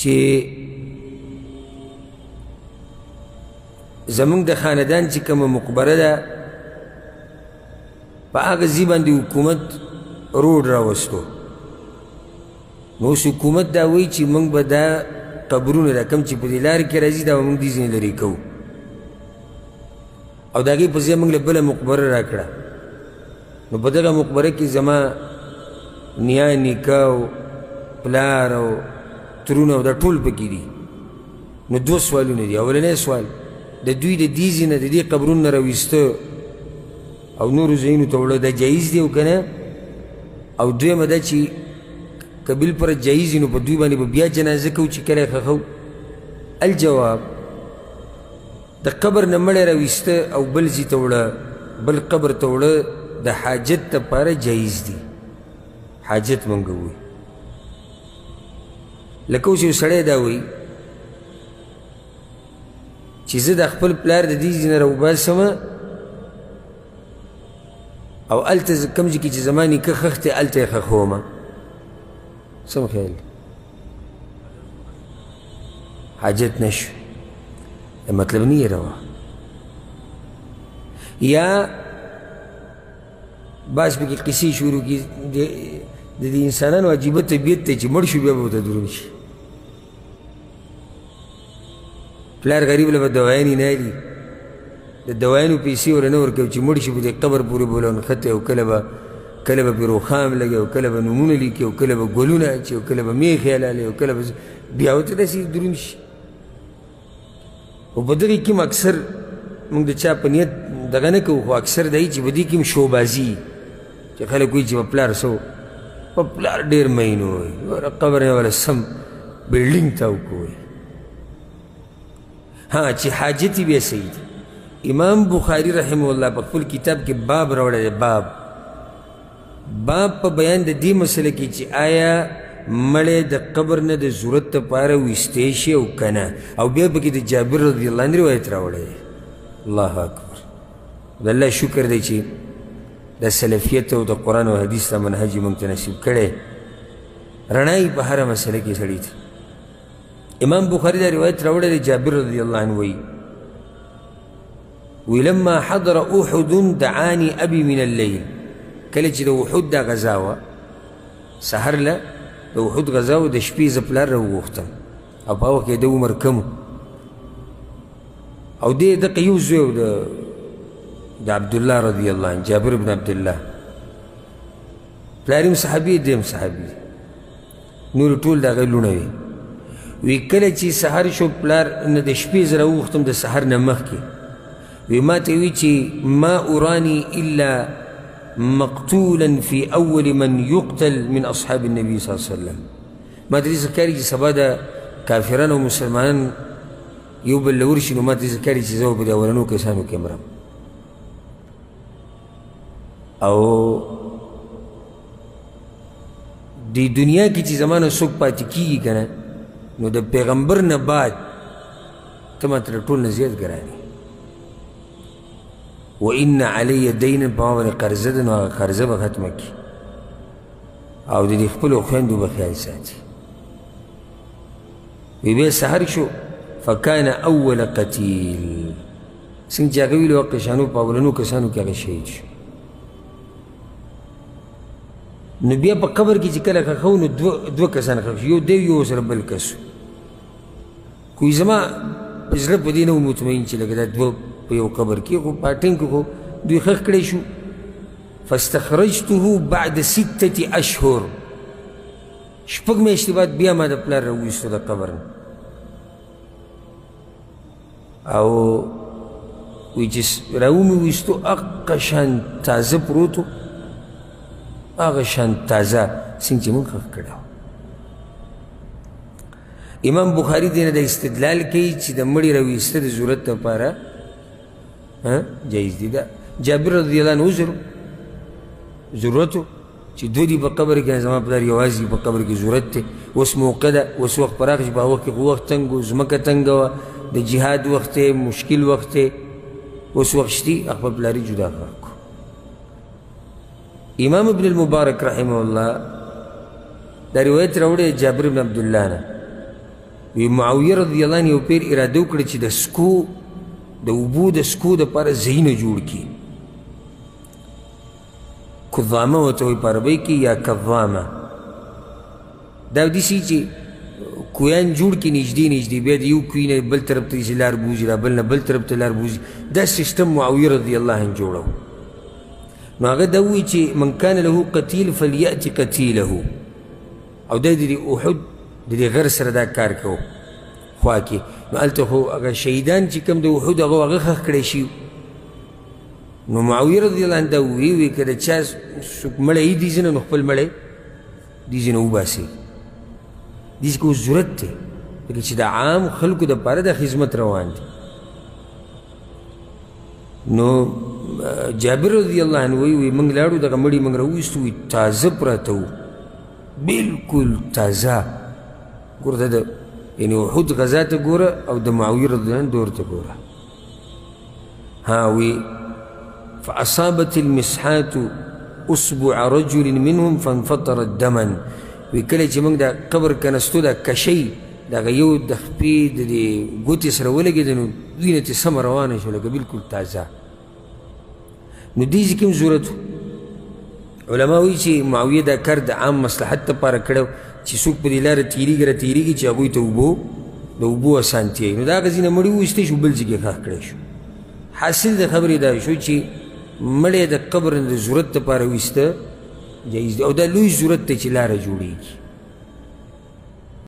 چې زمونږ د خاندان چې کومه مقبره ده په هغه ځي باندې حکومت روډ راوستو نو اوس حکومت دا وایي چې موږ به دا قبرونه دا کوم چې په دې لارې کې راځي دا به موږ دې ځینې لرې کوو او د هغې په ځای موږ له بله مقبره راکړه نو په دغه مقبره کې زما نیا نیکه او پلار او ترونه او دا ټول پکې دي نو دوه سوالونه دي اولنی سوال د دوی د دې ځینه د دې قبرونو نه راویسته او نورو ځایونو ته وړل دا جایز دی او که نه او دویمه دا چې که بالپره جایز وي نو په دوی باندې به بیا جنازه کوو چې کله یې ښخوو الجواب د قبر نه مړی راویسته او بل ځي ته وړه بل قبر ته وړه د حاجت لپاره جایز دي حاجت مونږ وي لکه اوس یو سړی دا وایي چې زه د خپل پلار د دې ځای نه راوباسم او هلته کوم ځای کې چې زما نیکه ښخ دی هلته یې ښخوم څه خیال حاجت نشو مطلب نه روا یا بعض پکې قصې شروع کی د دې انسانانو عجیبه طبیعت ته چې مړ شو بیا به ورته دروند شي پلار غریب له به دوايانې نه اخلي د دوايانو پیسې ورله نه ورکوي چې مړ شي په دې قبر پورې به له نښتې او کله به کله به پرې روښام لګي او کله به نومونه لیکي او کله به ګلونه اچي او کله به میښې حلالوي او کله به بیا ورته داسې دروند شي او په دغې کې هم اکثر موږ د چا په نیت دغه نه کوو خو اکثر دی چې په دې کې هم شوبازي چې خلک وایي چې په پلار څه په پلار ډېر مین وایي وره قبر یې ولا سم بلډینګ ته وکوي ها چې حاجت یې بیا صحیح دی امام بخاری رحم الله په خپل کتاب کې باب راوړی دی باب باب په بیان د دې مسله کې چې آیا مړی د قبر نه د ضرورت لپاره ویستی شي او که نه او بیا پکې د جابر رضی الله عنه روایت راوړی الله اکبر د الله شکر دی چې د سلفیت او د قرآن او حدیث ته منهج یې موږ ته نصیب کړی رڼا یې په هره مسله کې سړي ته امام بخاري دا روایت راوړی دی جابر رضی الله عنه وایي وی لما حضر احد دعانی ابي من الليل کله چې د احد دا غزا وه سهر له د احد غزا و د شپې زه پلار راوغوښتم او په هغه کې د عمر کم او دې دقه یو زوی و د د عبدالله رضی الله عنه جابر بن عبدالله پلار هم صحابي دی هم صحابي نور ټول د هغه لوڼه وي وی کله چې سحر شو پلار نه د شپې زره وختم د سحر نه مخکې وی ما ته وی چې ما ارانی الا مقتولا في اول من يقتل من اصحاب النبي صلى الله عليه وسلم ما ته داسې ښکاري چې سبا د کافران او مسلمانان یو بل له ورشي نو ما ته داسې ښکاري چې زه به په دې اولنو کسانو کې مرم او د دنیا کې چې زمانه څوک پاتې کیږي که نه نو د پیغمبر نه بعد ته ما تر ټول نه زیات ګران و ان علی دین په ما باندې قرضه ده نو هغه قرضه به ختمه کړي او د دې خپلو خویندو به خیال ساتي وی بیا سهار شو فکان اول قتیل څنګه چې هغه ویلو هغه شانو په اولنو کسانو کې هغه شهید شو نو بیا په قبر کې چې کله ښخو نو دوه کسان ښخ شو یو دی یو سره بل کس کوی زما په زړه په دې نه مطمئن چې لکه دا دوه په یو قبر کې خو پاټینګ خو دوی خښ کړی شو فاستخرجته بعد ستة اشهر شپږ میاشتې بعد بیا ما د پلار راوویستو د قبر نه او وی چې راومی وستو اقا شان تازه پروتو اغا شان تازه سنگ چې مونږ خخ کړو امام بخاری دینه د استدلال کوي چې د مړی راویسته د ضرورت لپاره جایز دي دا جابر رضی الله عنه عذر ضرورت چې دوی دي په قبر کې زما پلار یوازې دي په قبر کې ضرورت دی اوس موقع ده اوس وخت پراخ شي په هغه وخت کې خو وخت تنګ و ځمکه تنګه وه د جهاد وخت دی مشکل وخت دی اوس وخت شتي خپل پلار یې جدا کړه امام ابن المبارک رحمه الله دا روایت راوړی جابر بن عبدالله نه وی معاویه رضی الله عنه یو پیر اراده وکړه چې د سکو د اوبو د سکو دپاره ځایونه جوړ کړي کظامه ورته وایي په عربۍ کې یا کظامه دا داسې چې کویان جوړ کړي نږدې نږدې بیا د یو کوی نه بل طرف ته داسې لار بوځي را بل نه بل طرف ته لار بوځي دا سیستم معاویه رضی الله عنه جوړو نو هغه دا وایي چې من کان له قتیل فلیأتي قتیله او دا د احد د دې غر سره دا کار کو خوا کې نو هلته خو هغه شهیدان چې کوم د احد هغه هغه ښخ کړی شي نو معاویه رضی الله عنه دا وی وی که د چا څوک مړی یي دیځي نه نو خپل مړی دیځي نه وباسي دیځي کې اوس ضرورت دی ځکه چې د عام خلکو دپاره دا خدمت روان دی نو جابر رضی الله عنه وی وی موږ لاړو دغه مړي موږ راوویستو وي تازه پراته وو بلکل تازه ګوره د یعنې احد غزا ته ګوره او د معاویه رضی الله عنه دور ته ګوره هاوي فاصابت المسحات اصبع رجل منهم فانفطرت دما وی کله چې موږ د قبر کنستو د کشي دغه یو د خپې د دې ګوتې سره ولګېد نو وینه چې سمه روانه شوه لکه بلکل تازه نو دې ځکه هم ضرورت علما وایي چې معاویه دا کار د عام مصلحت لپاره کړی چې څوک په دې لاره تېرېږي را تېرېږي چې هغوی ته اوبو د اوبو اسانتیا وي نو د هغه ځای نه مړی وویستی شو بل ځای کې ښخ کړی شو حاصل د خبرې دا شو چې مړی د قبر د ضرورت لپاره ویسته جایز دی او دا لوی ضرورت دی چې لاره جوړېږي